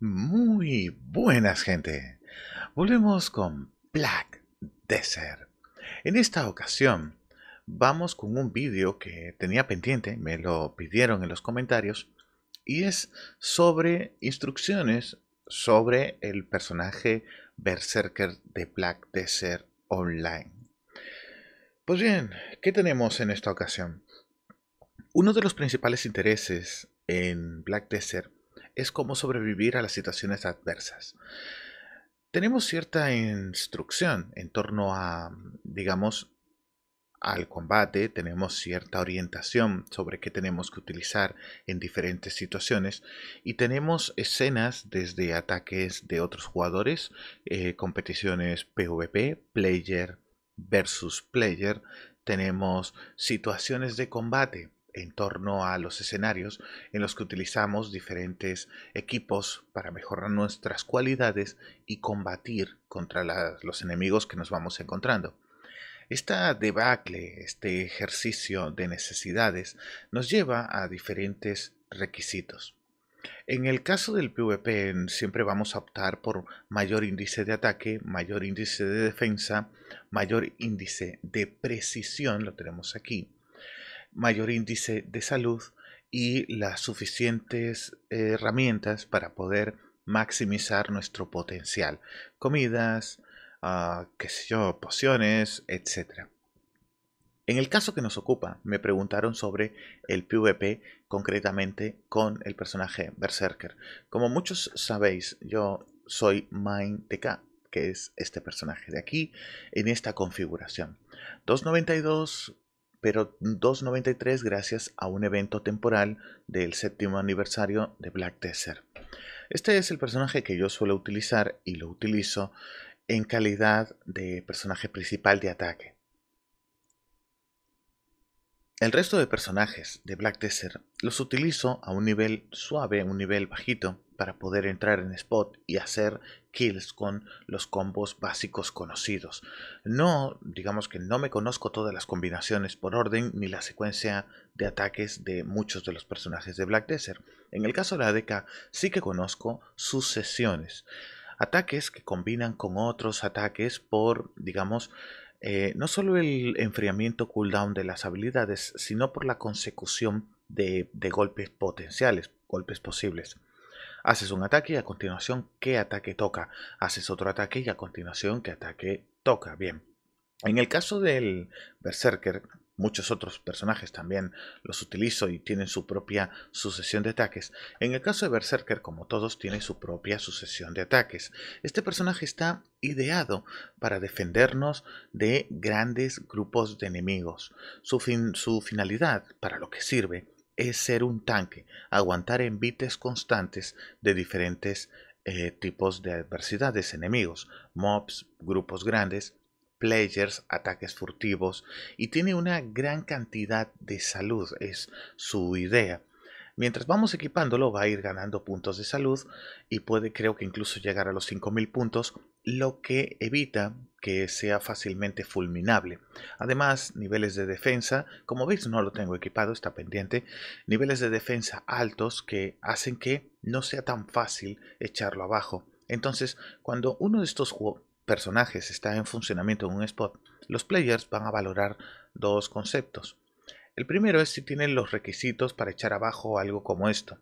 Muy buenas gente. Volvemos con Black Desert. En esta ocasión vamos con un vídeo que tenía pendiente, me lo pidieron en los comentarios, y es sobre instrucciones sobre el personaje Berserker de Black Desert Online. Pues bien, ¿qué tenemos en esta ocasión? Uno de los principales intereses en Black Desert es cómo sobrevivir a las situaciones adversas. Tenemos cierta instrucción en torno a, digamos, al combate, tenemos cierta orientación sobre qué tenemos que utilizar en diferentes situaciones y tenemos escenas desde ataques de otros jugadores, eh, competiciones PvP, player versus player, tenemos situaciones de combate en torno a los escenarios en los que utilizamos diferentes equipos para mejorar nuestras cualidades y combatir contra los enemigos que nos vamos encontrando. Esta debacle, este ejercicio de necesidades, nos lleva a diferentes requisitos. En el caso del PvP siempre vamos a optar por mayor índice de ataque, mayor índice de defensa, mayor índice de precisión, lo tenemos aquí, mayor índice de salud y las suficientes herramientas para poder maximizar nuestro potencial. Comidas, uh, qué sé yo, pociones, etc. En el caso que nos ocupa, me preguntaron sobre el PvP, concretamente con el personaje Berserker. Como muchos sabéis, yo soy Main TK, que es este personaje de aquí, en esta configuración. 292 pero 2.93 gracias a un evento temporal del séptimo aniversario de Black Desert. Este es el personaje que yo suelo utilizar y lo utilizo en calidad de personaje principal de ataque. El resto de personajes de Black Desert los utilizo a un nivel suave, un nivel bajito, para poder entrar en spot y hacer kills con los combos básicos conocidos. No, digamos que no me conozco todas las combinaciones por orden ni la secuencia de ataques de muchos de los personajes de Black Desert. En el caso de la DK sí que conozco sus sesiones. Ataques que combinan con otros ataques por, digamos, eh, no solo el enfriamiento cooldown de las habilidades, sino por la consecución de, de golpes potenciales, golpes posibles. Haces un ataque y a continuación, ¿qué ataque toca? Haces otro ataque y a continuación, ¿qué ataque toca? Bien. En el caso del Berserker, muchos otros personajes también los utilizo y tienen su propia sucesión de ataques. En el caso de Berserker, como todos, tiene su propia sucesión de ataques. Este personaje está ideado para defendernos de grandes grupos de enemigos. Su, su finalidad, para lo que sirve, es ser un tanque, aguantar envites constantes de diferentes eh, tipos de adversidades, enemigos, mobs, grupos grandes, players, ataques furtivos y tiene una gran cantidad de salud, es su idea. Mientras vamos equipándolo va a ir ganando puntos de salud y puede creo que incluso llegar a los 5000 puntos, lo que evita que sea fácilmente fulminable. Además, niveles de defensa, como veis no lo tengo equipado, está pendiente, niveles de defensa altos que hacen que no sea tan fácil echarlo abajo. Entonces, cuando uno de estos personajes está en funcionamiento en un spot, los players van a valorar dos conceptos. El primero es si tienen los requisitos para echar abajo algo como esto.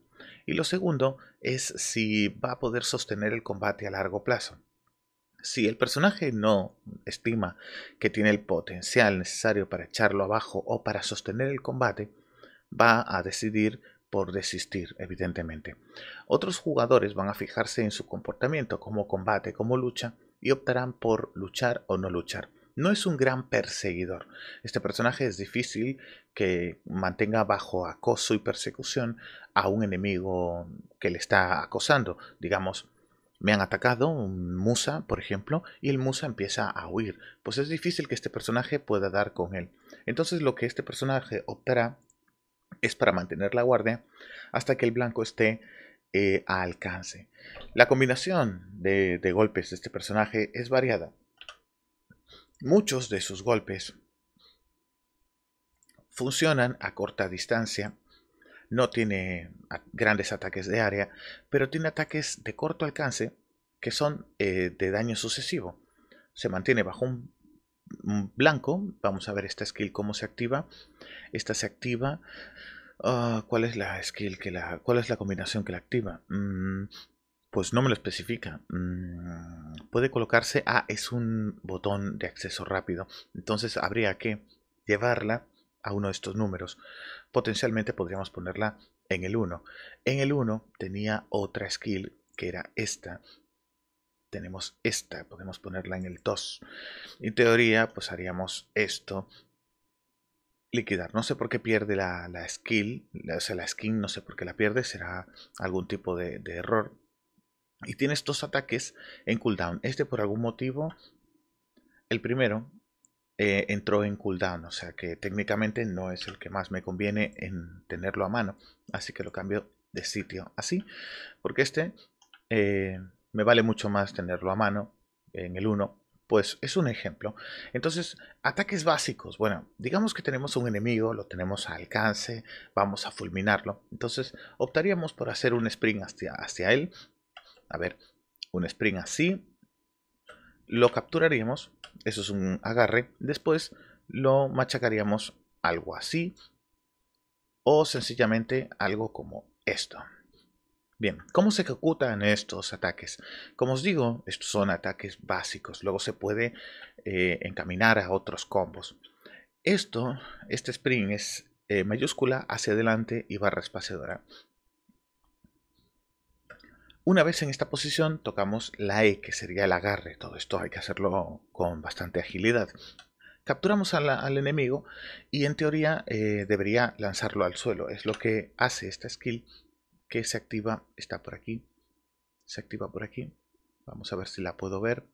Y lo segundo es si va a poder sostener el combate a largo plazo. Si el personaje no estima que tiene el potencial necesario para echarlo abajo o para sostener el combate, va a decidir por desistir, evidentemente. Otros jugadores van a fijarse en su comportamiento, como combate, como lucha, y optarán por luchar o no luchar no es un gran perseguidor. Este personaje es difícil que mantenga bajo acoso y persecución a un enemigo que le está acosando. Digamos, me han atacado un Musa, por ejemplo, y el Musa empieza a huir. Pues es difícil que este personaje pueda dar con él. Entonces lo que este personaje optará es para mantener la guardia hasta que el blanco esté eh, alcance. La combinación de golpes de este personaje es variada. Muchos de sus golpes funcionan a corta distancia, no tiene grandes ataques de área, pero tiene ataques de corto alcance que son eh, de daño sucesivo. Se mantiene bajo un, blanco. Vamos a ver esta skill cómo se activa. Esta se activa. Ah, ¿Cuál es la skill que la. ¿Cuál es la combinación que la activa? Mm, pues no me lo especifica. Mm, puede colocarse. Ah, es un botón de acceso rápido. Entonces habría que llevarla a uno de estos números. Potencialmente podríamos ponerla en el 1. En el 1 tenía otra skill que era esta. Tenemos esta, podemos ponerla en el 2. En teoría, pues haríamos esto. Liquidar. No sé por qué pierde la, skill, o sea, la skin, no sé por qué la pierde, será algún tipo de, error. Y tiene estos ataques en cooldown. Este por algún motivo, el primero, eh, entró en cooldown, o sea que técnicamente no es el que más me conviene en tenerlo a mano, así que lo cambio de sitio así, porque este eh, me vale mucho más tenerlo a mano en el 1, pues es un ejemplo. Entonces, ataques básicos, bueno, digamos que tenemos un enemigo, lo tenemos a alcance, vamos a fulminarlo, entonces optaríamos por hacer un sprint hacia, hacia él, a ver, un sprint así, lo capturaríamos, eso es un agarre, después lo machacaríamos algo así. O sencillamente algo como esto. Bien, ¿cómo se ejecutan estos ataques? Como os digo, estos son ataques básicos, luego se puede eh, encaminar a otros combos. Esto, este sprint es eh, mayúscula hacia adelante y barra espaciadora. Una vez en esta posición tocamos la E, que sería el agarre. Todo esto hay que hacerlo con bastante agilidad. Capturamos al enemigo y en teoría eh, debería lanzarlo al suelo. Es lo que hace esta skill que se activa, está por aquí, se activa por aquí. Vamos a ver si la puedo ver.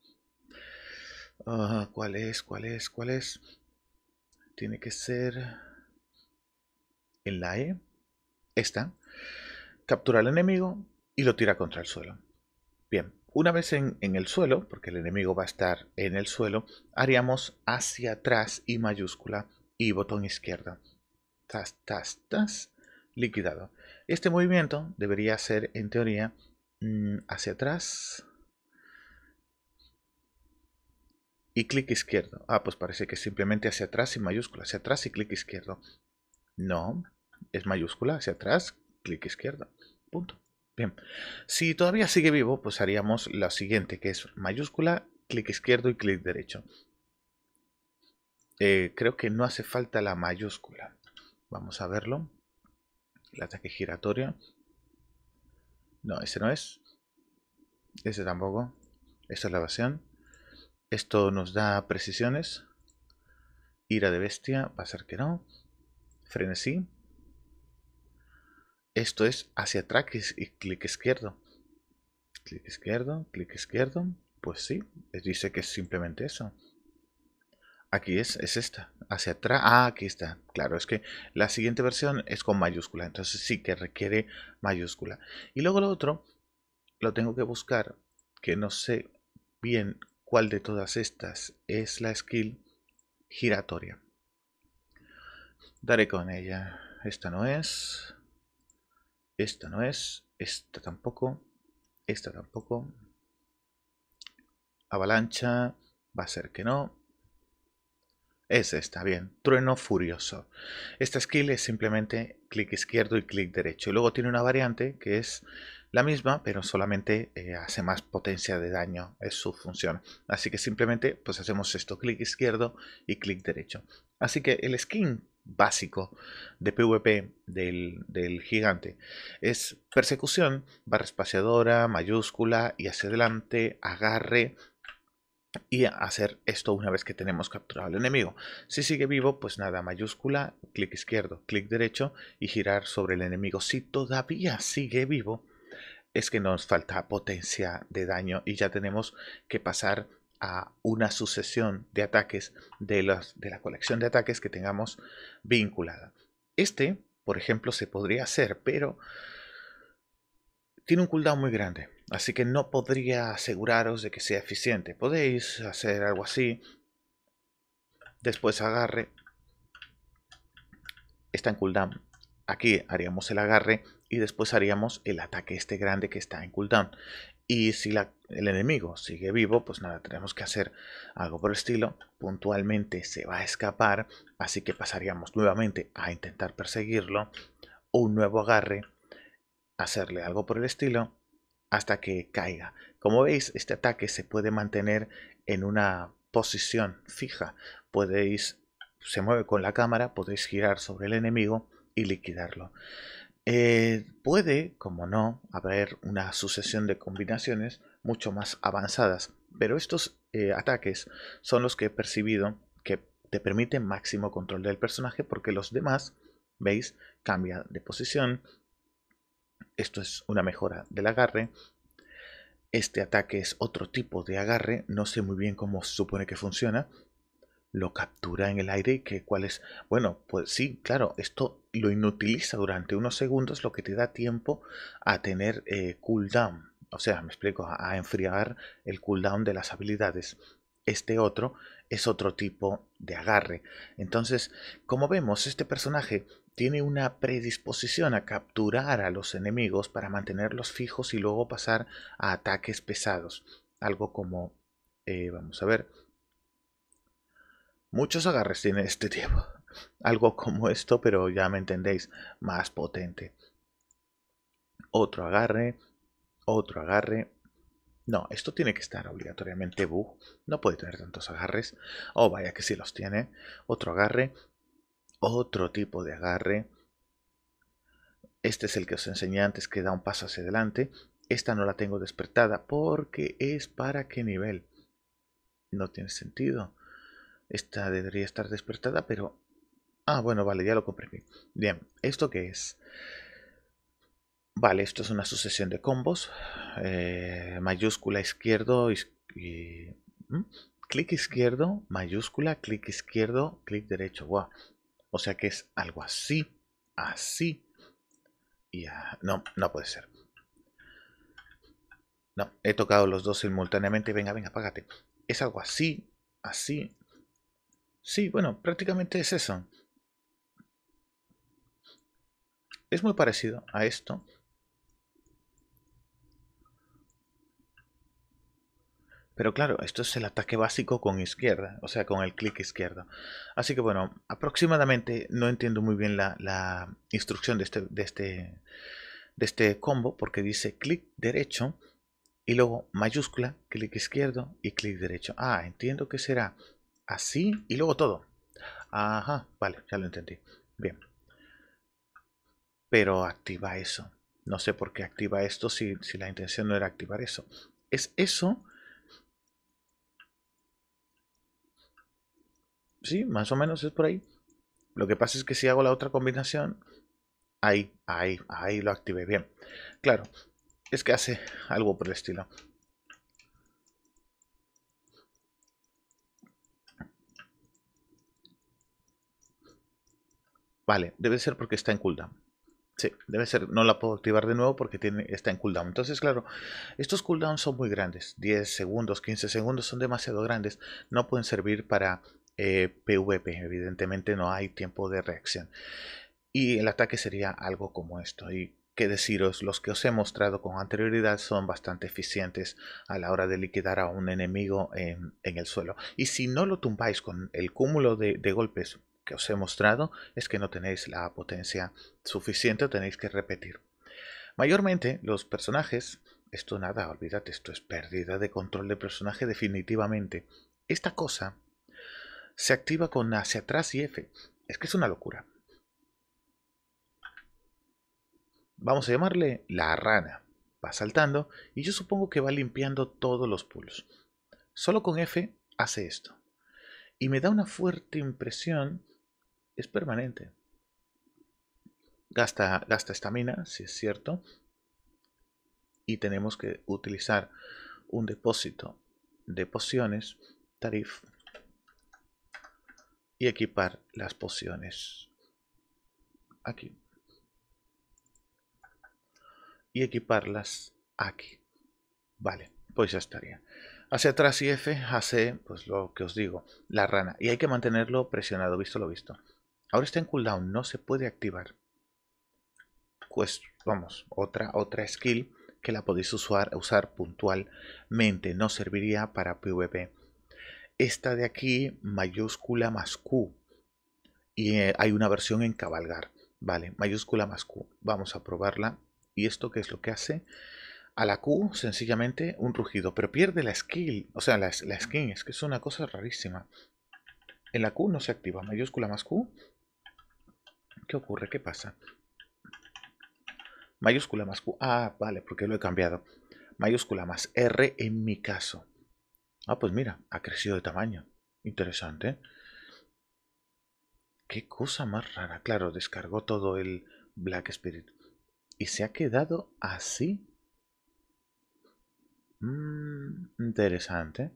Ah, ¿Cuál es? ¿Cuál es? ¿Cuál es? Tiene que ser en la E. Esta. Captura al enemigo, y lo tira contra el suelo. Bien, una vez en, el suelo, porque el enemigo va a estar en el suelo, haríamos hacia atrás y mayúscula y botón izquierdo. Tas, tas, tas, liquidado. Este movimiento debería ser, en teoría, mm, hacia atrás y clic izquierdo. Ah, pues parece que simplemente hacia atrás y mayúscula, hacia atrás y clic izquierdo. No, es mayúscula, hacia atrás, clic izquierdo. Punto. Bien, si todavía sigue vivo, pues haríamos lo siguiente, que es mayúscula, clic izquierdo y clic derecho. Eh, creo que no hace falta la mayúscula. Vamos a verlo. El ataque giratorio. No, ese no es. Ese tampoco. Esta es la evasión. Esto nos da precisiones. Ira de bestia. Va a ser que no. Frenesí. Esto es hacia atrás y clic izquierdo. Clic izquierdo, clic izquierdo. Pues sí, dice que es simplemente eso. Aquí es, es esta, hacia atrás. Ah, aquí está. Claro, es que la siguiente versión es con mayúscula, entonces sí que requiere mayúscula. Y luego lo otro, lo tengo que buscar, que no sé bien cuál de todas estas es la skill giratoria. Daré con ella. Esta no es. Esta no es. Esta tampoco. Esta tampoco. Avalancha. Va a ser que no. Es esta, bien. Trueno furioso. Esta skill es simplemente clic izquierdo y clic derecho. Y luego tiene una variante que es la misma, pero solamente eh, hace más potencia de daño. Es su función. Así que simplemente pues hacemos esto. Clic izquierdo y clic derecho. Así que el skin básico de PvP del, gigante. Es persecución, barra espaciadora, mayúscula y hacia adelante, agarre y hacer esto una vez que tenemos capturado al enemigo. Si sigue vivo, pues nada, mayúscula, clic izquierdo, clic derecho y girar sobre el enemigo. Si todavía sigue vivo, es que nos falta potencia de daño y ya tenemos que pasar a una sucesión de ataques de, de la colección de ataques que tengamos vinculada. Este, por ejemplo, se podría hacer, pero tiene un cooldown muy grande, así que no podría aseguraros de que sea eficiente. Podéis hacer algo así, después agarre, está en cooldown, aquí haríamos el agarre y después haríamos el ataque este grande que está en cooldown. Y si el enemigo sigue vivo, pues nada, tenemos que hacer algo por el estilo. Puntualmente se va a escapar, así que pasaríamos nuevamente a intentar perseguirlo. Un nuevo agarre, hacerle algo por el estilo, hasta que caiga. Como veis, este ataque se puede mantener en una posición fija. Podéis, se mueve con la cámara, podéis girar sobre el enemigo y liquidarlo. Eh, puede, como no, haber una sucesión de combinaciones mucho más avanzadas, pero estos eh, ataques son los que he percibido que te permiten máximo control del personaje porque los demás, veis, cambia de posición. Esto es una mejora del agarre. Este ataque es otro tipo de agarre, no sé muy bien cómo se supone que funciona, lo captura en el aire que cuál es. Bueno, pues sí, claro, esto lo inutiliza durante unos segundos, lo que te da tiempo a tener eh, cooldown. O sea, me explico, a, enfriar el cooldown de las habilidades. Este otro es otro tipo de agarre. Entonces, como vemos, este personaje tiene una predisposición a capturar a los enemigos para mantenerlos fijos y luego pasar a ataques pesados. Algo como, eh, vamos a ver, Muchos agarres tiene este tipo. Algo como esto, pero ya me entendéis, más potente. Otro agarre, otro agarre. No, esto tiene que estar obligatoriamente bug. No puede tener tantos agarres. Oh, vaya que sí los tiene. Otro agarre. Otro tipo de agarre. Este es el que os enseñé antes que da un paso hacia adelante. Esta no la tengo despertada porque es para qué nivel. No tiene sentido. Esta debería estar despertada, pero... Ah, bueno, vale, ya lo comprendí. Bien, ¿esto qué es? Vale, esto es una sucesión de combos. Eh, mayúscula izquierdo y... Clic izquierdo, mayúscula, clic izquierdo, clic derecho. Wow. O sea que es algo así, así. Y no, no puede ser. No, he tocado los dos simultáneamente. Venga, venga, apágate. Es algo así, así, Sí, bueno, prácticamente es eso. Es muy parecido a esto. Pero claro, esto es el ataque básico con izquierda, o sea, con el clic izquierdo. Así que bueno, aproximadamente no entiendo muy bien la, instrucción de este, de, este, de este combo, porque dice clic derecho y luego mayúscula, clic izquierdo y clic derecho. Ah, entiendo que será así y luego todo. Ajá, vale, ya lo entendí. Bien. Pero activa eso. No sé por qué activa esto si, si la intención no era activar eso. Es eso. Sí, más o menos es por ahí. Lo que pasa es que si hago la otra combinación, ahí, ahí, ahí lo activé bien. Claro, es que hace algo por el estilo. Vale, debe ser porque está en cooldown. Sí, debe ser, no la puedo activar de nuevo porque tiene, está en cooldown. Entonces, claro, estos cooldowns son muy grandes. 10 segundos, 15 segundos son demasiado grandes. No pueden servir para PvP. Eh, Evidentemente no hay tiempo de reacción. Y el ataque sería algo como esto. Y que deciros, los que os he mostrado con anterioridad son bastante eficientes a la hora de liquidar a un enemigo en, el suelo. Y si no lo tumbáis con el cúmulo de golpes que os he mostrado es que no tenéis la potencia suficiente, tenéis que repetir. Mayormente los personajes, esto nada, olvídate, esto es pérdida de control de personaje definitivamente. Esta cosa se activa con hacia atrás y F. Es que es una locura. Vamos a llamarle la rana. Va saltando y yo supongo que va limpiando todos los pulsos. Solo con F hace esto. Y me da una fuerte impresión es permanente. Gasta estamina, si es cierto. Y tenemos que utilizar un depósito de pociones, tarif, y equipar las pociones aquí. Y equiparlas aquí. Vale, pues ya estaría. Hacia atrás y F hace, pues lo que os digo, la rana. Y hay que mantenerlo presionado, visto lo visto. Ahora está en cooldown, no se puede activar. pues vamos, otra, otra skill que la podéis usar, usar puntualmente, no serviría para PvP. Esta de aquí, mayúscula más Q, y eh, hay una versión en cabalgar, vale, mayúscula más Q, vamos a probarla, y esto qué es lo que hace, a la Q sencillamente un rugido, pero pierde la skill, o sea, la, la skin, es que es una cosa rarísima. En la Q no se activa, mayúscula más Q, ¿qué ocurre? ¿Qué pasa? Mayúscula más Q. Ah, vale, porque lo he cambiado. Mayúscula más R en mi caso. Ah, pues mira, ha crecido de tamaño. Interesante. Qué cosa más rara. Claro, descargó todo el Black Spirit. Y se ha quedado así. Mm, interesante.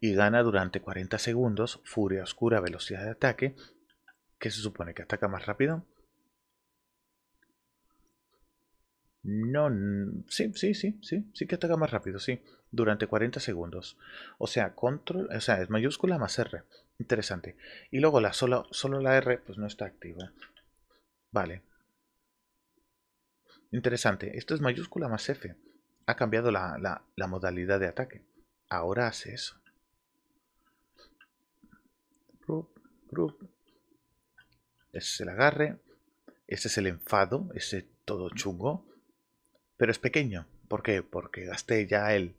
Y gana durante 40 segundos furia oscura, velocidad de ataque. ¿Qué se supone que ataca más rápido? No, sí, sí, sí, sí, sí que ataca más rápido, sí, durante 40 segundos. O sea, control, o sea, es mayúscula más R. Interesante. Y luego la solo, solo la R, pues no está activa. Vale. Interesante. Esto es mayúscula más F. Ha cambiado la, la modalidad de ataque. Ahora hace eso. Ese es el agarre. Ese es el enfado. Ese todo chungo pero es pequeño. ¿Por qué? Porque gasté ya el,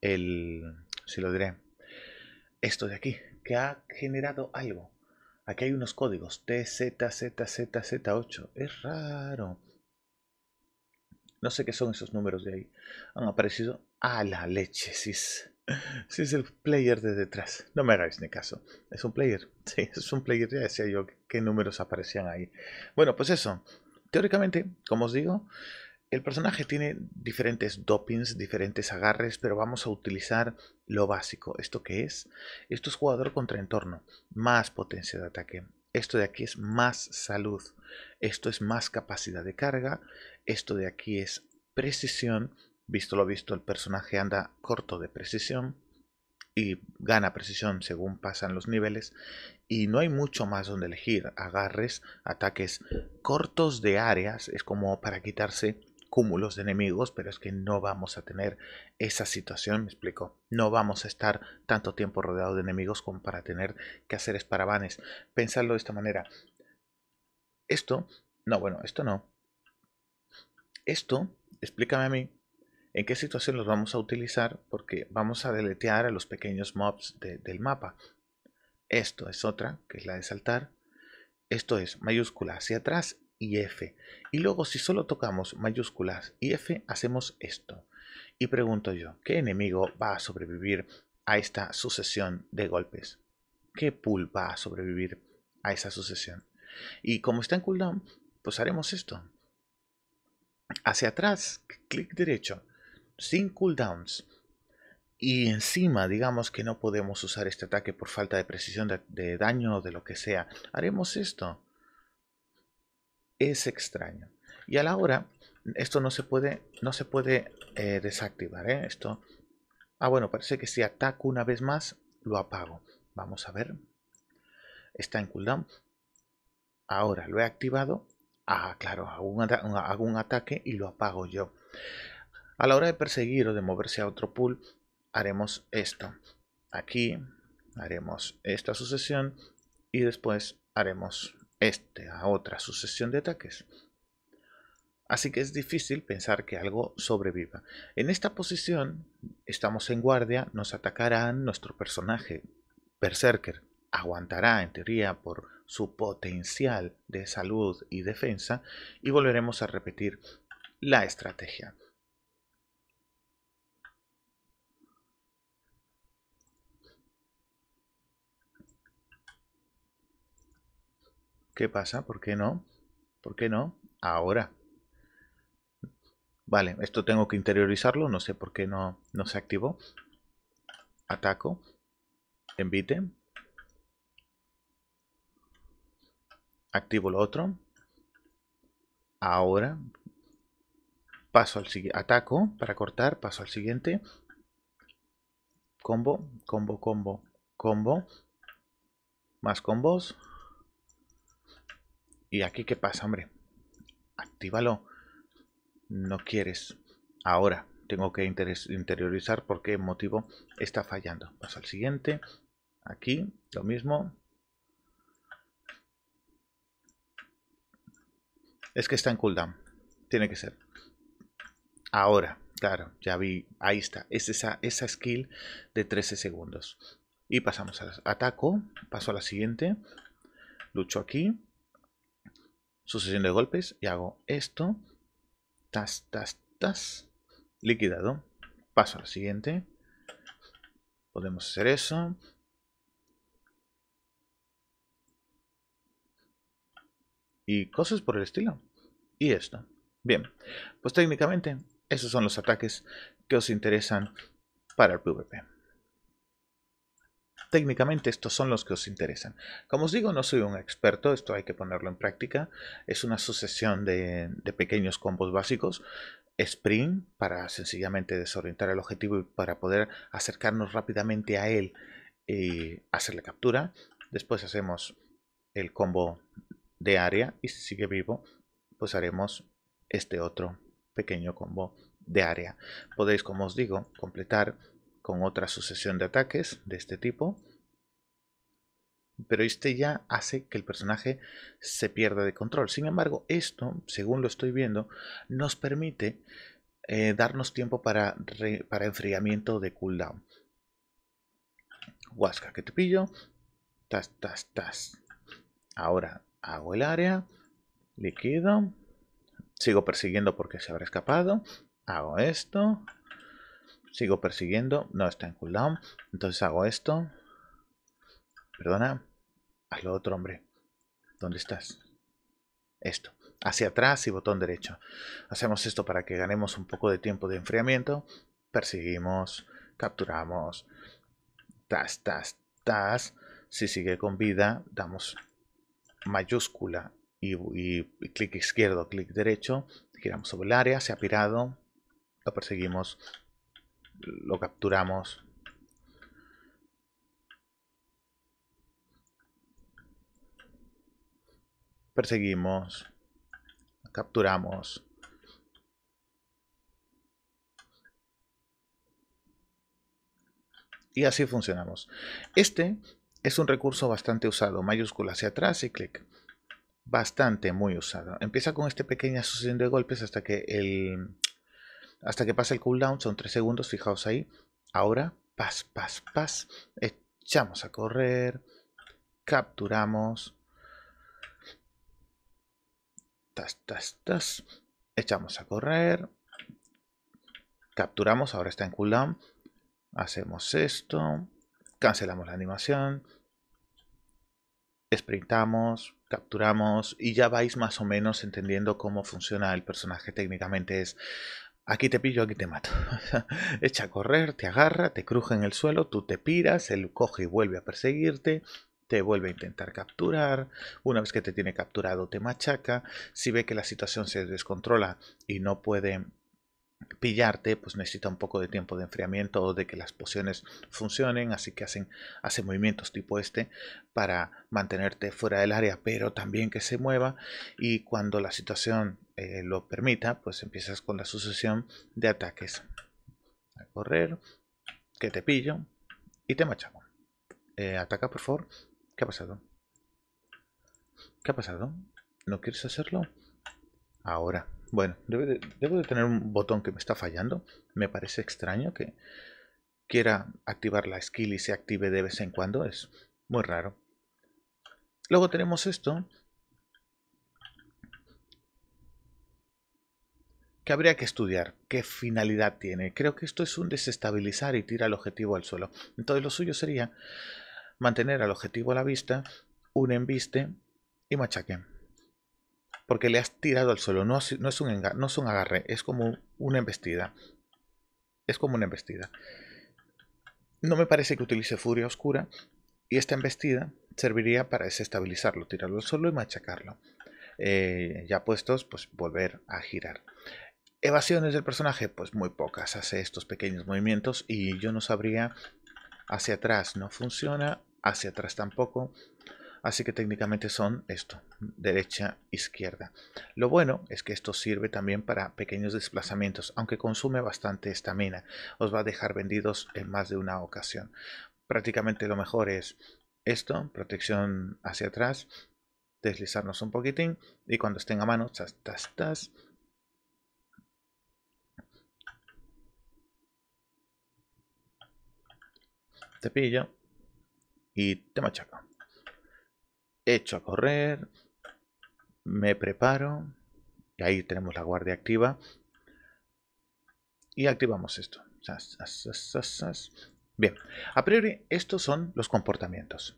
el, si lo diré, esto de aquí, que ha generado algo. Aquí hay unos códigos TZZZZ8. Es raro. No sé qué son esos números de ahí. Han aparecido a la leche. Si es, si es el player de detrás. No me hagáis ni caso. Es un player. Sí, es un player. Ya decía yo qué números aparecían ahí. Bueno, pues eso. Teóricamente, como os digo, el personaje tiene diferentes dopings, diferentes agarres, pero vamos a utilizar lo básico. ¿Esto qué es? Esto es jugador contra entorno, más potencia de ataque. Esto de aquí es más salud. Esto es más capacidad de carga. Esto de aquí es precisión. Visto lo visto, el personaje anda corto de precisión y gana precisión según pasan los niveles. Y no hay mucho más donde elegir. Agarres, ataques cortos de áreas, es como para quitarse cúmulos de enemigos, pero es que no vamos a tener esa situación, me explico. No vamos a estar tanto tiempo rodeado de enemigos como para tener que hacer esparavanes. Pensarlo de esta manera. Esto, no, bueno, esto no. Esto, explícame a mí en qué situación los vamos a utilizar, porque vamos a deletear a los pequeños mobs del mapa. Esto es otra, que es la de saltar. Esto es mayúscula hacia atrás y F. Y luego si solo tocamos mayúsculas y F, hacemos esto. Y pregunto yo, ¿qué enemigo va a sobrevivir a esta sucesión de golpes? ¿Qué pool va a sobrevivir a esa sucesión? Y como está en cooldown, pues haremos esto. Hacia atrás, clic derecho, sin cooldowns. Y encima, digamos que no podemos usar este ataque por falta de precisión de, de daño o de lo que sea. Haremos esto es extraño. Y a la hora, esto no se puede, no se puede eh, desactivar. ¿eh? Esto, ah, bueno, parece que si ataco una vez más, lo apago. Vamos a ver. Está en cooldown. Ahora lo he activado. Ah, claro, hago hago un ataque y lo apago yo. A la hora de perseguir o de moverse a otro pool, haremos esto. Aquí haremos esta sucesión y después haremos este a otra sucesión de ataques. Así que es difícil pensar que algo sobreviva. En esta posición estamos en guardia, nos atacarán, nuestro personaje Berserker aguantará en teoría por su potencial de salud y defensa y volveremos a repetir la estrategia. ¿Qué pasa? ¿Por qué no? ¿Por qué no? Ahora. Vale, esto tengo que interiorizarlo. No sé por qué no, no se activó. Ataco. Envite. Activo lo otro. Ahora. Paso al siguiente. Ataco para cortar. Paso al siguiente. Combo, combo, combo, combo. Más combos. ¿Y aquí qué pasa, hombre? Actívalo. no quieres. Ahora tengo que interiorizar por qué motivo está fallando. Paso al siguiente. Aquí, lo mismo. Es que está en cooldown. Tiene que ser. Ahora, claro, ya vi. Ahí está. Es esa, esa skill de 13 segundos. Y pasamos a ataco. Paso a la siguiente. Lucho aquí. Sucesión de golpes. Y hago esto. Tas, tas, tas. Liquidado. Paso a la siguiente. Podemos hacer eso. Y cosas por el estilo. Y esto. Bien. Pues técnicamente, esos son los ataques que os interesan para el PvP. Técnicamente estos son los que os interesan. Como os digo, no soy un experto, esto hay que ponerlo en práctica. Es una sucesión de, pequeños combos básicos. Sprint para sencillamente desorientar el objetivo y para poder acercarnos rápidamente a él y hacerle captura. Después hacemos el combo de área y si sigue vivo, pues haremos este otro pequeño combo de área. Podéis, como os digo, completar con otra sucesión de ataques de este tipo. Pero este ya hace que el personaje se pierda de control. Sin embargo, esto, según lo estoy viendo, nos permite eh, darnos tiempo para, para enfriamiento de cooldown. Huasca que te pillo. Tas, tas, tas. Ahora hago el área. Liquido. Sigo persiguiendo porque se habrá escapado. Hago esto sigo persiguiendo, no está en cooldown, entonces hago esto, perdona, hazlo otro hombre, ¿dónde estás? Esto, hacia atrás y botón derecho. Hacemos esto para que ganemos un poco de tiempo de enfriamiento, perseguimos, capturamos, tas, tas, tas, si sigue con vida, damos mayúscula y, y clic izquierdo, clic derecho, giramos sobre el área, se ha pirado, lo perseguimos, lo capturamos. Perseguimos. Capturamos. Y así funcionamos. Este es un recurso bastante usado. Mayúscula hacia atrás y clic. Bastante, muy usado. Empieza con esta pequeña sucesión de golpes hasta que el, hasta que pase el cooldown, son 3 segundos, fijaos ahí. Ahora, pas, pas, pas, echamos a correr, capturamos, tas, tas, tas, echamos a correr, capturamos, ahora está en cooldown, hacemos esto, cancelamos la animación, sprintamos, capturamos y ya vais más o menos entendiendo cómo funciona el personaje técnicamente. Es Aquí te pillo, aquí te mato. Echa a correr, te agarra, te cruje en el suelo, tú te piras, él coge y vuelve a perseguirte, te vuelve a intentar capturar, una vez que te tiene capturado te machaca, si ve que la situación se descontrola y no puede pillarte, pues necesita un poco de tiempo de enfriamiento o de que las pociones funcionen, así que hacen, hace movimientos tipo este para mantenerte fuera del área, pero también que se mueva y cuando la situación eh, lo permita, pues empiezas con la sucesión de ataques. A correr, que te pillo y te machaco. Eh, ataca, por favor. ¿Qué ha pasado? ¿Qué ha pasado? ¿No quieres hacerlo? Ahora. Bueno, debo de, tener un botón que me está fallando. Me parece extraño que quiera activar la skill y se active de vez en cuando. Es muy raro. Luego tenemos esto. Que habría que estudiar. ¿Qué finalidad tiene? Creo que esto es un desestabilizar y tira el objetivo al suelo. Entonces lo suyo sería mantener al objetivo a la vista, un embiste y machaque porque le has tirado al suelo. No, no, es un no es un agarre, es como una embestida. Es como una embestida. No me parece que utilice furia oscura. Y esta embestida serviría para desestabilizarlo, tirarlo al suelo y machacarlo. Eh, ya puestos, pues volver a girar. Evasiones del personaje, pues muy pocas. Hace estos pequeños movimientos y yo no sabría. Hacia atrás no funciona, hacia atrás tampoco. Así que técnicamente son esto, derecha, izquierda. Lo bueno es que esto sirve también para pequeños desplazamientos, aunque consume bastante estamina. Os va a dejar vendidos en más de una ocasión. Prácticamente lo mejor es esto, protección hacia atrás, deslizarnos un poquitín y cuando estén a mano, tas, tas, tas, te y te machaco. Echo a correr, me preparo y ahí tenemos la guardia activa y activamos esto. Bien, a priori estos son los comportamientos.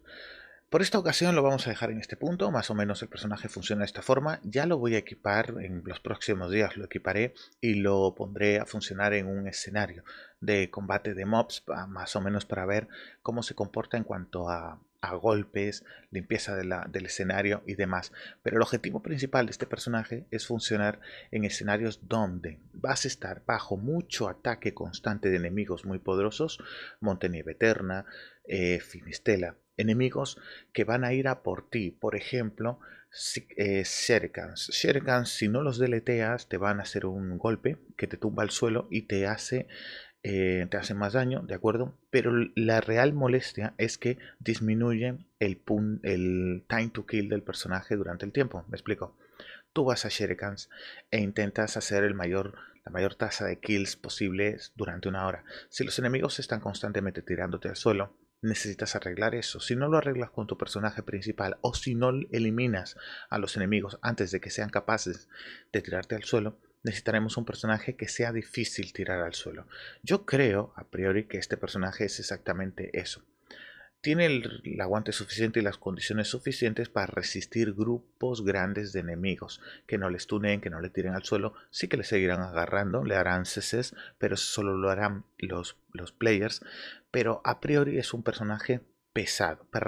Por esta ocasión lo vamos a dejar en este punto, más o menos el personaje funciona de esta forma, ya lo voy a equipar, en los próximos días lo equiparé y lo pondré a funcionar en un escenario de combate de mobs, más o menos para ver cómo se comporta en cuanto a, golpes, limpieza del escenario y demás. Pero el objetivo principal de este personaje es funcionar en escenarios donde vas a estar bajo mucho ataque constante de enemigos muy poderosos, Montenieve Eterna, eh, Finistela, enemigos que van a ir a por ti. Por ejemplo, eh, Sherkans. si no los deleteas, te van a hacer un golpe que te tumba al suelo y te hace, eh, te más daño, ¿de acuerdo? Pero la real molestia es que disminuye el, el time to kill del personaje durante el tiempo. ¿Me explico? Tú vas a Sherkans e intentas hacer la mayor tasa de kills posibles durante una hora. Si los enemigos están constantemente tirándote al suelo, necesitas arreglar eso. Si no lo arreglas con tu personaje principal o si no eliminas a los enemigos antes de que sean capaces de tirarte al suelo, necesitaremos un personaje que sea difícil tirar al suelo. Yo creo a priori que este personaje es exactamente eso tiene el, aguante suficiente y las condiciones suficientes para resistir grupos grandes de enemigos que no les tuneen, que no le tiren al suelo, sí que le seguirán agarrando, le harán CCs, pero solo lo harán los, los players, pero a priori es un personaje pesado para,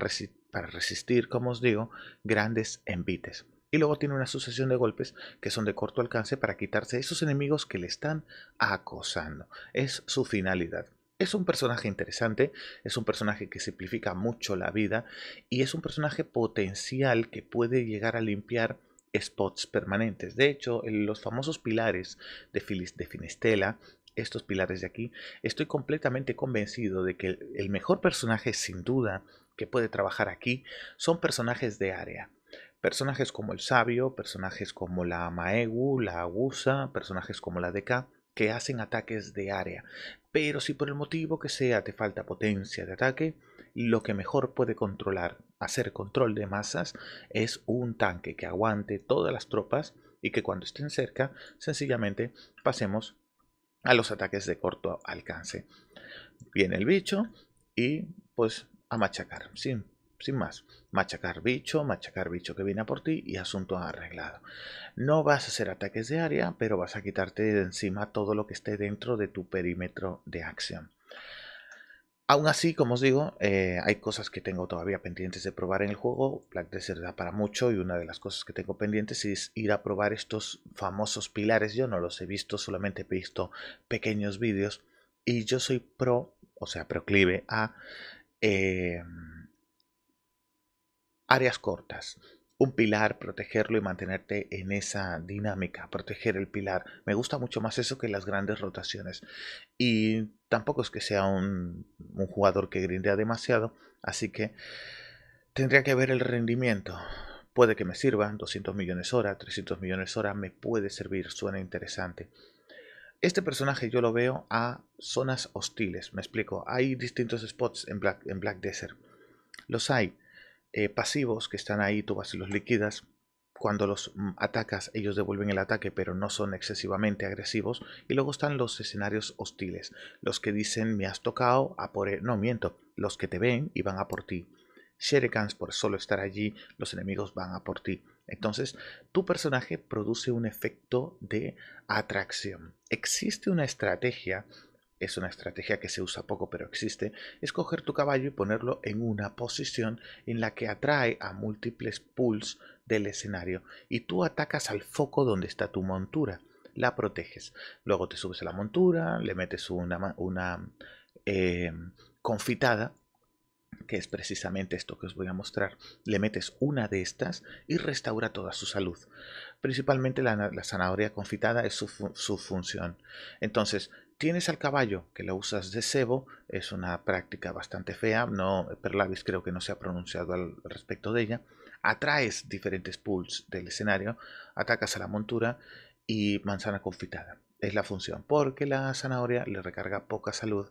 para resistir, como os digo, grandes envites. Y luego tiene una sucesión de golpes que son de corto alcance para quitarse esos enemigos que le están acosando. Es su finalidad. Es un personaje interesante, es un personaje que simplifica mucho la vida y es un personaje potencial que puede llegar a limpiar spots permanentes. De hecho, los famosos pilares de, de Finistela, estos pilares de aquí, estoy completamente convencido de que el mejor personaje sin duda que puede trabajar aquí son personajes de área. Personajes como el sabio, personajes como la Maegu, la Agusa, personajes como la DK, que hacen ataques de área. Pero si por el motivo que sea te falta potencia de ataque, lo que mejor puede controlar, hacer control de masas, es un tanque que aguante todas las tropas y que cuando estén cerca, sencillamente pasemos a los ataques de corto alcance. Viene el bicho y pues a machacar, sin sin más. Machacar bicho, machacar bicho que viene a por ti y asunto arreglado. No vas a hacer ataques de área, pero vas a quitarte de encima todo lo que esté dentro de tu perímetro de acción. Aún así, como os digo, eh, hay cosas que tengo todavía pendientes de probar en el juego. Black Desert da para mucho y una de las cosas que tengo pendientes es ir a probar estos famosos pilares. Yo no los he visto, solamente he visto pequeños vídeos y yo soy pro, o sea, proclive a... Eh, áreas cortas. Un pilar, protegerlo y mantenerte en esa dinámica, proteger el pilar. Me gusta mucho más eso que las grandes rotaciones. Y tampoco es que sea un, jugador que grindea demasiado, así que tendría que ver el rendimiento. Puede que me sirva, 200 millones hora, 300 millones hora, me puede servir, suena interesante. Este personaje yo lo veo a zonas hostiles, me explico. Hay distintos spots en Black, en Black Desert. Los hay eh, pasivos que están ahí, tú vas y los liquidas. Cuando los mm, atacas, ellos devuelven el ataque, pero no son excesivamente agresivos. Y luego están los escenarios hostiles, los que dicen me has tocado a por él. No, miento, los que te ven y van a por ti. Sherekans, por solo estar allí, los enemigos van a por ti. Entonces, tu personaje produce un efecto de atracción. Existe una estrategia es una estrategia que se usa poco pero existe, es coger tu caballo y ponerlo en una posición en la que atrae a múltiples pools del escenario y tú atacas al foco donde está tu montura, la proteges. Luego te subes a la montura, le metes una, eh, confitada que es precisamente esto que os voy a mostrar. Le metes una de estas y restaura toda su salud. Principalmente la, zanahoria confitada es su, función. Entonces, tienes al caballo que lo usas de cebo, es una práctica bastante fea, no, Perlavis creo que no se ha pronunciado al respecto de ella. Atraes diferentes pools del escenario, atacas a la montura y manzana confitada. Es la función, porque la zanahoria le recarga poca salud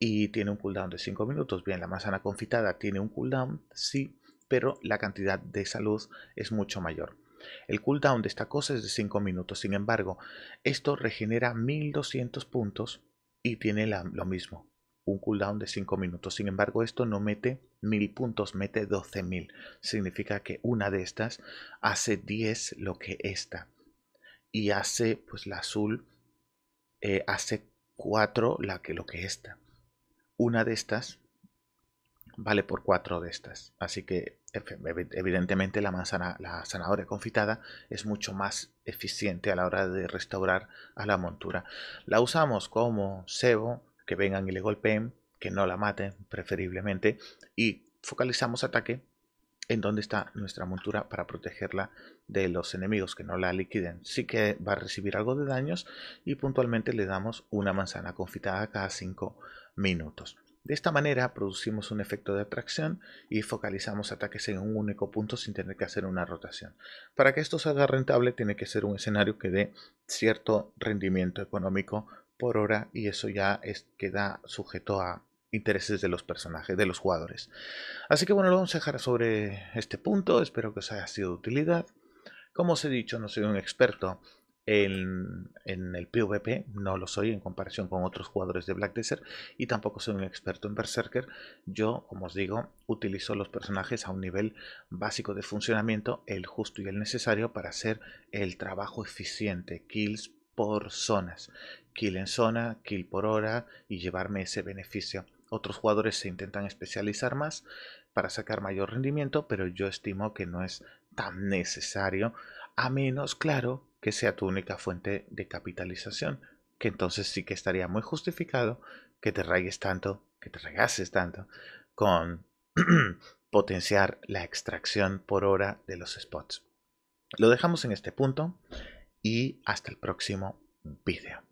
y tiene un cooldown de 5 minutos. Bien, la manzana confitada tiene un cooldown, sí, pero la cantidad de salud es mucho mayor. El cooldown de esta cosa es de 5 minutos, sin embargo, esto regenera 1200 puntos y tiene lo mismo, un cooldown de 5 minutos. Sin embargo, esto no mete 1000 puntos, mete 12000. Significa que una de estas hace 10 lo que esta. Y hace, pues la azul, eh, hace 4 la que, lo que esta una de estas vale por cuatro de estas. Así que evidentemente la manzana, la zanahoria confitada es mucho más eficiente a la hora de restaurar a la montura. La usamos como cebo, que vengan y le golpeen, que no la maten preferiblemente, y focalizamos ataque en donde está nuestra montura para protegerla de los enemigos que no la liquiden. Sí que va a recibir algo de daños y puntualmente le damos una manzana confitada cada 5 minutos. De esta manera producimos un efecto de atracción y focalizamos ataques en un único punto sin tener que hacer una rotación. Para que esto salga rentable tiene que ser un escenario que dé cierto rendimiento económico por hora y eso ya es, queda sujeto a intereses de los personajes, de los jugadores. Así que bueno, lo vamos a dejar sobre este punto, espero que os haya sido de utilidad. Como os he dicho, no soy un experto en, el PvP, no lo soy en comparación con otros jugadores de Black Desert y tampoco soy un experto en Berserker. Yo, como os digo, utilizo los personajes a un nivel básico de funcionamiento, el justo y el necesario para hacer el trabajo eficiente, kills por zonas, kill en zona, kill por hora y llevarme ese beneficio. Otros jugadores se intentan especializar más para sacar mayor rendimiento, pero yo estimo que no es tan necesario, a menos, claro, que sea tu única fuente de capitalización, que entonces sí que estaría muy justificado que te rayes tanto, que te regases tanto con potenciar la extracción por hora de los spots. Lo dejamos en este punto y hasta el próximo vídeo.